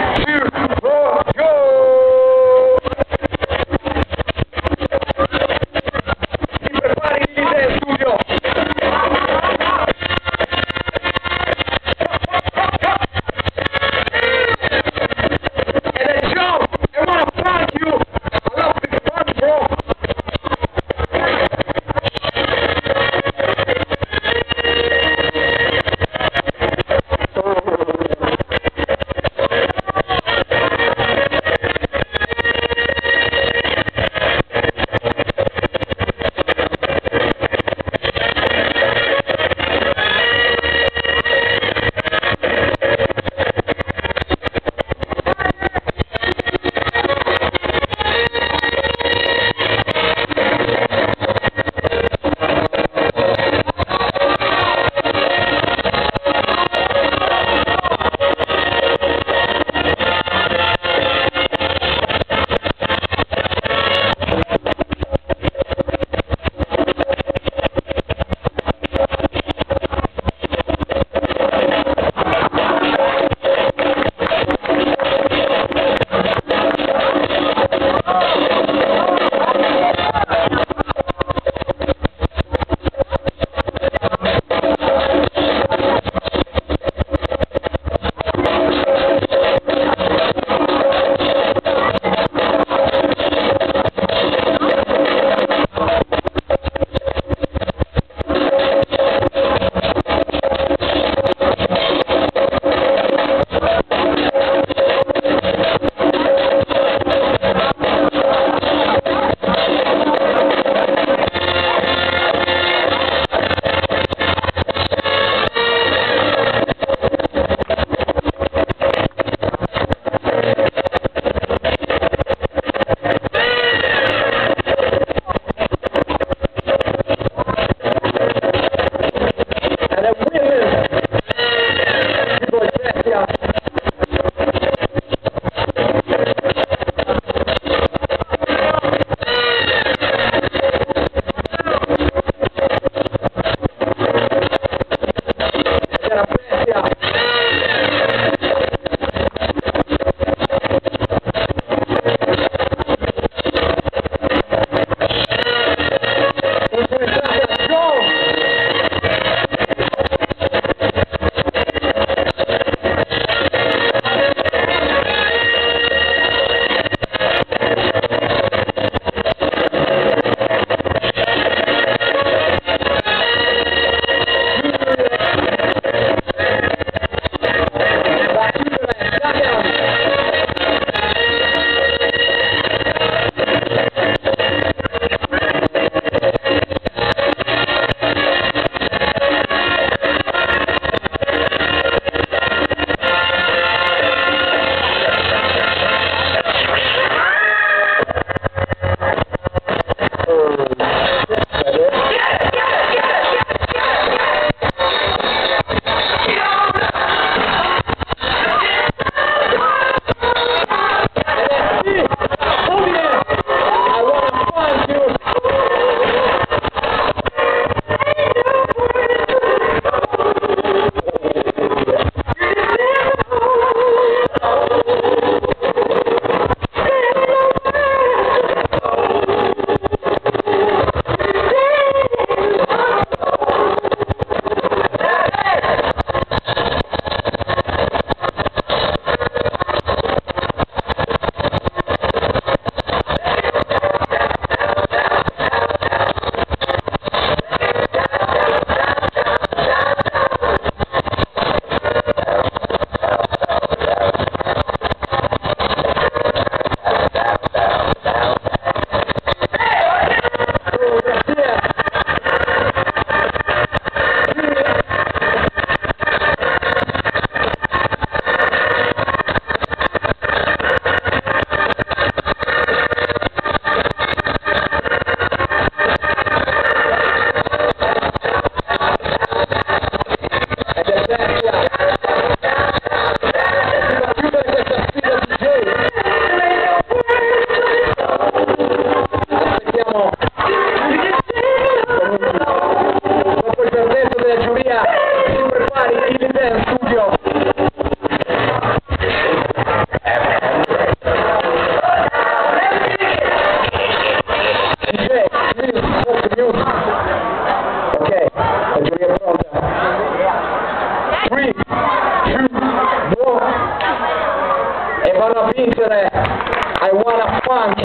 Here